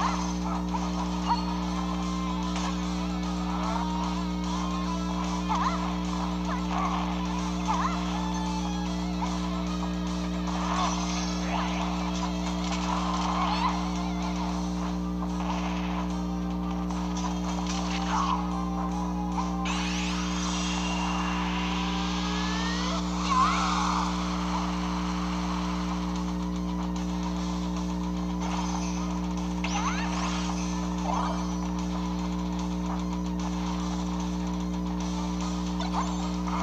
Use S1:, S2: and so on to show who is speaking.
S1: Oh!